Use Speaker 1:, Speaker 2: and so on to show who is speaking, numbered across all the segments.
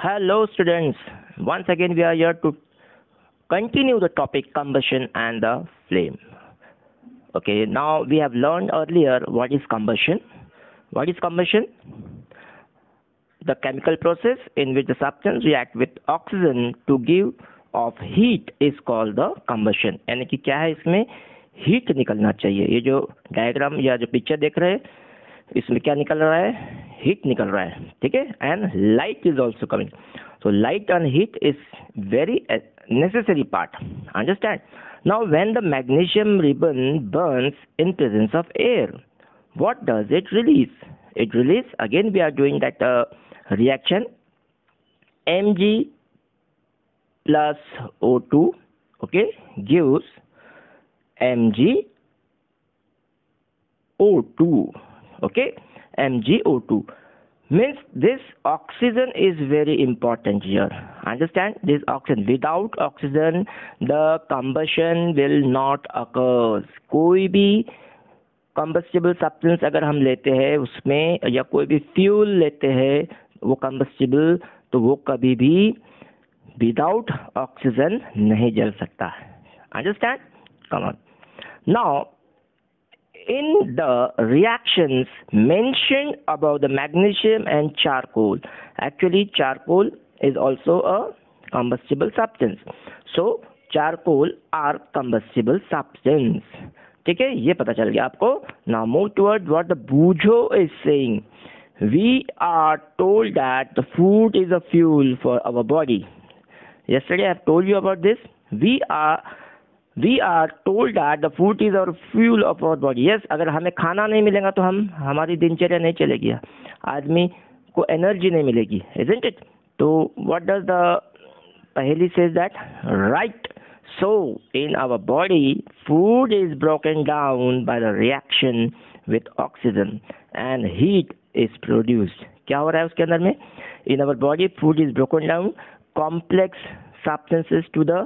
Speaker 1: Hello, students. Once again, we are here to continue the topic combustion and the flame. Okay, now we have learned earlier what is combustion. What is combustion? The chemical process in which the substance react with oxygen to give off heat is called the combustion. यानी कि क्या है इसमें heat निकलना चाहिए ये जो diagram या जो पिक्चर देख रहे हैं इसमें क्या निकल रहा है? हीट निकल रहा है, ठीक है? And light is also coming so light and heat is very necessary part understand now when the magnesium ribbon burn in presence of air what does it release it release again we are doing that reaction M G plus O two okay gives M G O two okay mgO2 means this oxygen is very important here understand this oxygen without oxygen the combustion will not occurs कोई भी combustible substance अगर हम लेते हैं उसमें या कोई भी फ्यूल लेते हैं वो कंबस्टिबल तो वो कभी भी विदाउट ऑक्सीजन नहीं जल सकता understand come on now in the reactions mentioned about the magnesium and charcoal, actually charcoal is also a combustible substance. So charcoal are combustible substance. ठीक है ये पता चल गया आपको now move toward what the बूझो is saying we are told that the food is a fuel for our body yesterday i have told you about this we are we are told that the food is our fuel of our body yes अगर हमें खाना नहीं मिलेगा तो हम, हमारी दिनचर्या नहीं चलेगी। आदमी को एनर्जी नहीं मिलेगी इजेंट इट तो व्हाट डज द पहली says that right so in our body food is broken down by the reaction with oxygen and heat is produced क्या हो रहा है उसके अंदर में? In our body food is broken down complex substances to the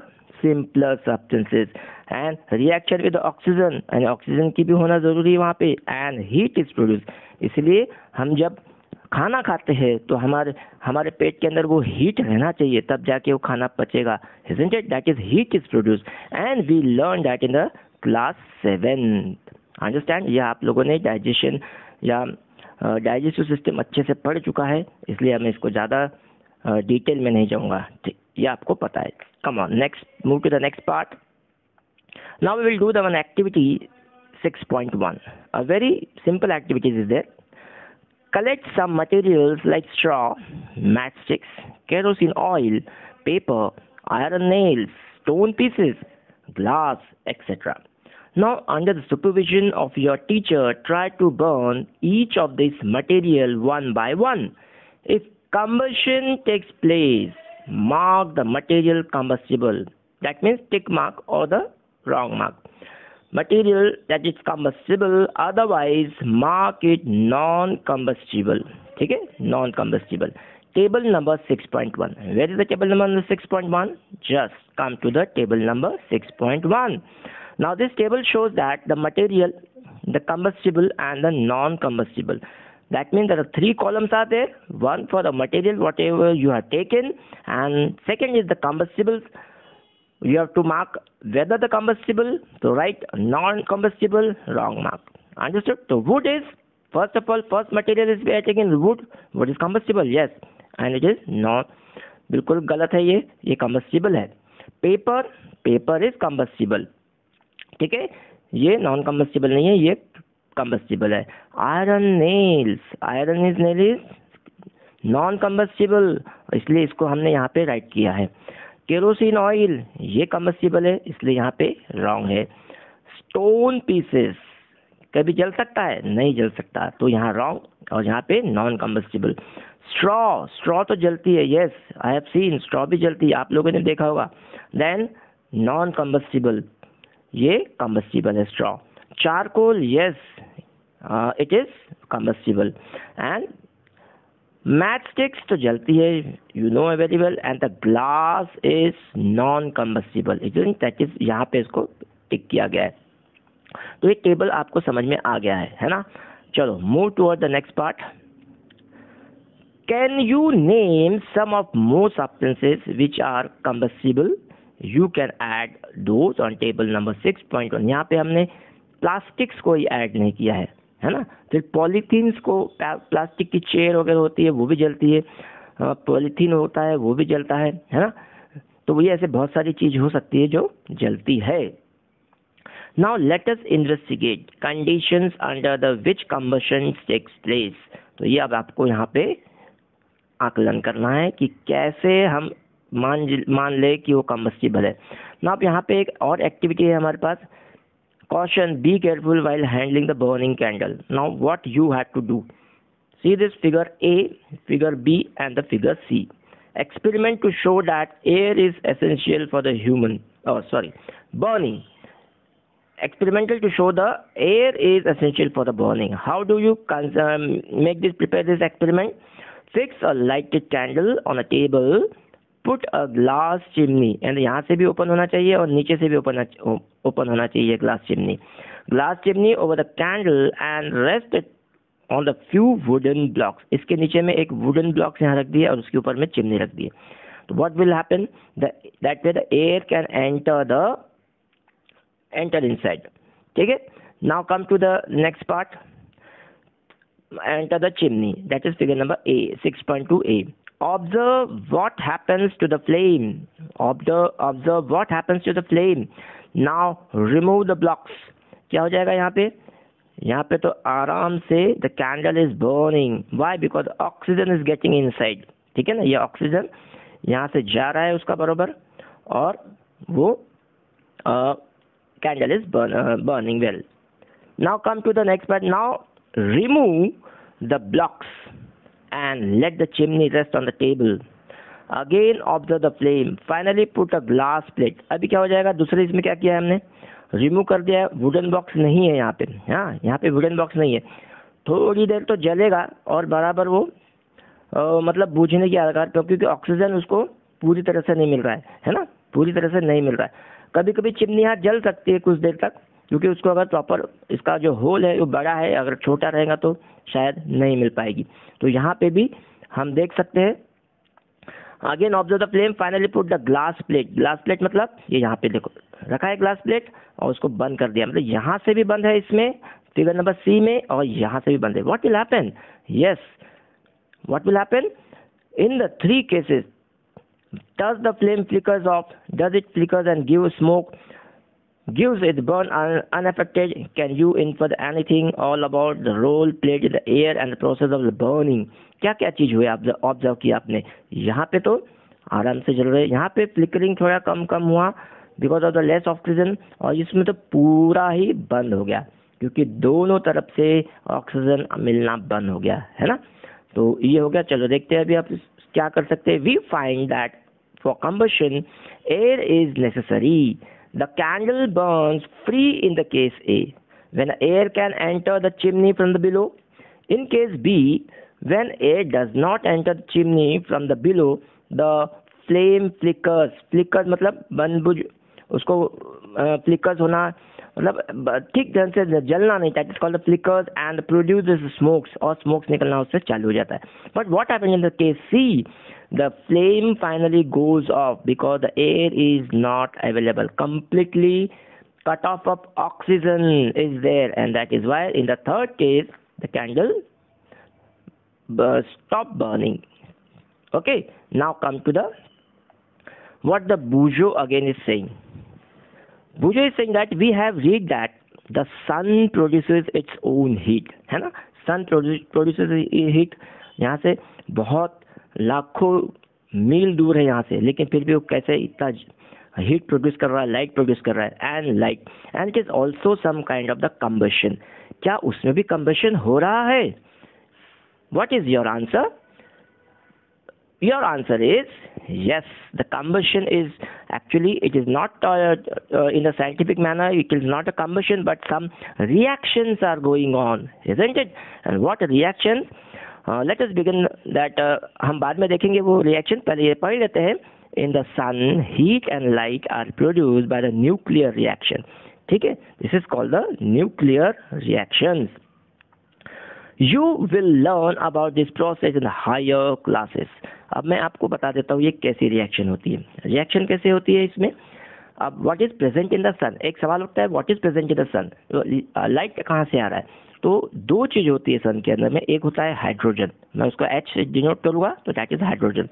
Speaker 1: simpler substances and reaction with the oxygen and oxygen ki bhi hona zaruri hai wahan pe and heat is produced. isliye hum खाना खाते हैं तो हमारे हमारे पेट के अंदर वो heat रहना चाहिए, तब जाके वो खाना पचेगा. It that is heat is produce and we learn that in the class seven understand ये आप लोगों ने डाइजेशन या डाइजेस्टिव सिस्टम अच्छे से पढ़ चुका है, इसलिए हमें इसको ज़्यादा डिटेल में नहीं जाऊँगा. ठीक. ये आपको पता है come on next move to the next part now we will do the one activity 6.1 a very simple activity is there collect some materials like straw matchsticks kerosene oil paper iron nails stone pieces glass etc now under the supervision of your teacher try to burn each of these material one by one if combustion takes place mark the material combustible. That means tick mark or the wrong mark. Material that is combustible, otherwise mark it non-combustible. Okay, non-combustible. Table number 6.1. Where is the table number 6.1? Just come to the table number 6.1. Now this table shows that the material, the combustible and the non-combustible. That means there are three columns are there. One for the material, whatever you have taken, and second is the combustibles. You have to mark whether the combustible, so write non-combustible, wrong mark. Understood? So wood is, first of all, first material is we are taking wood. Wood is combustible, yes. And it is not. बिल्कुल गलत है ये ये combustible है paper paper is combustible ठीक है ये non combustible नहीं है ये कम्बस्टिबल है। Iron nails iron is nail is non combustible इसलिए इसको हमने यहाँ पे राइट किया है। केरोसिन ऑयल ये कम्बस्टिबल है, इसलिए यहाँ पे रॉन्ग है। स्टोन पीसेस कभी जल सकता है, नहीं जल सकता तो यहाँ रॉन्ग और यहाँ पे नॉन कम्बस्टिबल स्ट्रॉ स्ट्रॉ तो जलती है yes I have seen straw भी जलती है, आप लोगों ने देखा होगा। देन नॉन कम्बस्टिबल ये कम्बस्टिबल है straw charcoal yes uh, it is combustible and matchsticks तो जलती है you know very well and the glass is non combustible isn't that is यहाँ पे इसको टिक किया गया है तो ये टेबल आपको समझ में आ गया है है ना चलो move toward the next part can you name some of more substances which are combustible you can add those on table number 6.1 यहाँ पे हमने प्लास्टिक्स को ही ऐड नहीं किया है है ना? फिर पॉलीथीन्स को, प्लास्टिक की चेयर वगैरह होती है, वो भी जलती है। पॉलीथीन होता है, वो भी जलता है है ना? तो ये ऐसे बहुत सारी चीज़ हो सकती है जो जलती है। Now let us investigate conditions under the which combustion takes place तो ये अब आपको यहाँ पे आकलन करना है कि कैसे हम मान मान ले कि वो कम्बस्टिबल है ना आप यहाँ पे एक और एक्टिविटी है हमारे पास caution be careful while handling the burning candle. Now what you have to do? See this figure a figure b and the figure c. Experiment to show that air is essential for the human oh sorry burning. Experimental to show the air is essential for the burning. How do you make this prepare this experiment? Fix a lighted candle on a table put a glass chimney and यहाँ से भी open होना चाहिए और नीचे से भी open open होना चाहिए glass chimney glass chimney over the candle and rest on the few wooden blocks इसके नीचे में एक वुडन ब्लॉक्स यहाँ रख दिए और उसके ऊपर में चिमनी रख दिए. तो what will happen that way the air can enter the enter inside ठीक है? Now come to the next part enter the chimney. That is figure number a 6.2a observe what happens to the flame. Observe observe what happens to the flame. Now, remove the blocks. क्या हो जाएगा यहाँ पे? यहाँ पे तो आराम से the candle is burning why because oxygen is getting inside ठीक है ना? ये ऑक्सीजन यहाँ से जा रहा है उसका बरोबर और वो candle is burning well now come to the next part now remove the blocks and let the chimney rest on the table. Again observe the flame. Finally put a glass plate. अभी क्या हो जाएगा? दूसरे इसमें क्या किया है हमने? रिमूव कर दिया है। वुडन बॉक्स नहीं है यहाँ पे। हाँ यहाँ पे वुडन बॉक्स नहीं है। थोड़ी देर तो जलेगा और बराबर वो आ, मतलब बूझने की आकार क्योंकि ऑक्सीजन उसको पूरी तरह से नहीं मिल रहा है। है ना? पूरी तरह से नहीं मिल रहा है। कभी कभी चिमनी हाथ जल सकती है कुछ देर तक। क्योंकि उसको अगर प्रॉपर इसका जो होल है वो बड़ा है, अगर छोटा रहेगा तो शायद नहीं मिल पाएगी। तो यहाँ पे भी हम देख सकते हैं। Again observe the flame finally put the glass plate glass plate मतलब ये यहाँ पे देखो, रखा है ग्लास प्लेट और उसको बंद कर दिया। मतलब यहाँ से भी बंद है इसमें फिगर नंबर सी में और यहाँ से भी बंद है। What will happen yes what will happen in the three cases does the flame flickers off? Does it flickers and give smoke? Gives it burn un, unaffected. Can you infer anything all about the role played in the air and the process of the burning? क्या क्या चीज़ हुई आप observe किया आपने? यहाँ पे तो आराम से चल रहे यहाँ पे फ्लिकरिंग थोड़ा कम कम हुआ because of the less oxygen और इसमें तो पूरा ही बंद हो गया क्योंकि दोनों तरफ़ से ऑक्सीजन मिलना बंद हो गया, है ना? तो ये हो गया। चलो देखते हैं अभी आप क्या कर सकते हैं। We find that for combustion air is necessary The candle burns free in the case A, when air can enter the chimney from the below. In case B, when air does not enter the chimney from the below, the flame flickers. Flickers मतलब बन बुझ उसको flickers होना मतलब ठीक ढंग से जलना नहीं चाहिए call the flickers and produce smokes और स्मोक्स निकलना उससे चालू हो जाता है। But what happen in the case C the flame finally goes off because the air is not available completely cut off of oxygen is there and that is why in the third case the candle stop burning okay now come to the what the बूजो again is saying Bujo is saying that we have read that the sun produces its own heat, है ना? Sun produces heat, यहाँ से बहुत लाखों मील दूर है यहाँ से, लेकिन फिर भी वो कैसे इतना हीट प्रोड्यूस कर रहा है लाइट प्रोड्यूस कर रहा है and light and it is also some kind of the combustion क्या उसमें भी कम्बेशन हो रहा है? What is your answer your answer is yes the combustion is actually it is not uh, uh, in a scientific manner it is not a combustion but some reactions are going on isn't it and what reactions let us begin that हम बाद में देखेंगे वो reaction पहले ये पढ़ लेते हैं in the sun heat and light are produce by the nuclear reaction ठीक है this is called the nuclear reaction You will learn about this process in higher classes अब मैं आपको बता देता हूँ ये कैसी रिएक्शन होती है। रिएक्शन कैसे होती है इसमें? अब what is present in the sun एक सवाल उठता है what is present in the sun light कहाँ से आ रहा है? तो दो चीज़ होती है सन के अंदर में, एक होता है हाइड्रोजन मैं उसको एच डिनोट करूँगा तो दैट इज़ हाइड्रोजन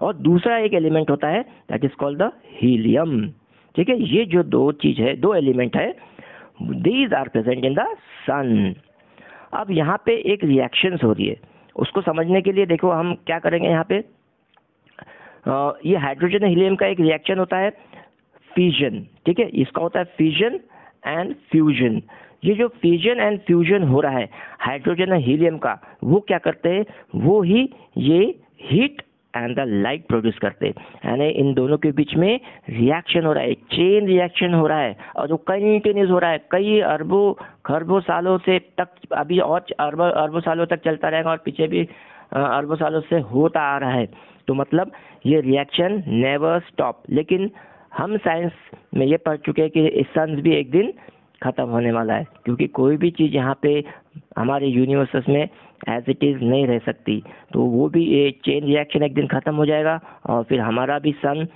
Speaker 1: और दूसरा एक एलिमेंट होता है that is called the helium ठीक है, ये जो दो चीज़ है, दो एलिमेंट है these are present in the sun अब यहाँ पे एक रिएक्शन हो रही है। उसको समझने के लिए देखो हम क्या करेंगे यहाँ पे? आ, ये हाइड्रोजन हीलियम का एक रिएक्शन होता है फ्यूजन ठीक है? इसका होता है फ्यूजन एंड फ्यूजन ये जो फ्यूजन एंड फ्यूजन हो रहा है हाइड्रोजन और हीलियम का वो क्या करते हैं? वो ही ये heat and the light produce करते हैं। यानी इन दोनों के बीच में रिएक्शन हो रहा है चेन रिएक्शन हो रहा है, और जो कंटिन्यूस हो रहा है, कई अरबों, खरबों सालों से तक, अभी और अरबों अरबों सालों तक चलता रहेगा और पीछे भी अरबों सालों से होता आ रहा है। तो मतलब ये रिएक्शन नेवर स्टॉप लेकिन हम साइंस में ये पढ़ चुके हैं कि सन भी एक दिन ख़त्म होने वाला है, क्योंकि कोई भी चीज़ यहाँ पे हमारे यूनिवर्सिस में एज इट इज़ नहीं रह सकती। तो वो भी ये चेन रिएक्शन एक दिन ख़त्म हो जाएगा और फिर हमारा भी सन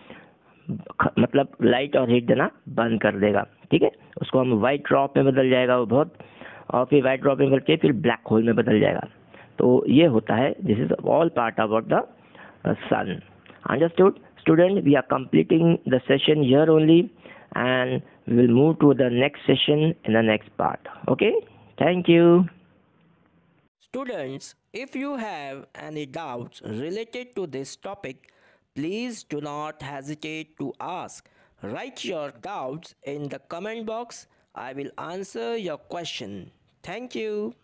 Speaker 1: मतलब लाइट और हीट देना बंद कर देगा। ठीक है? उसको हम वाइट ड्रॉप में बदल जाएगा वो बहुत और फिर वाइट ड्रॉप में बदल के फिर ब्लैक होल में बदल जाएगा। तो ये होता है। This is all part about the sun understood student we are completing the session here only and we will move to the next session in the next part okay? Thank you
Speaker 2: students if you have any doubts related to this topic please do not hesitate to ask. Write your doubts in the comment box. I will answer your question. Thank you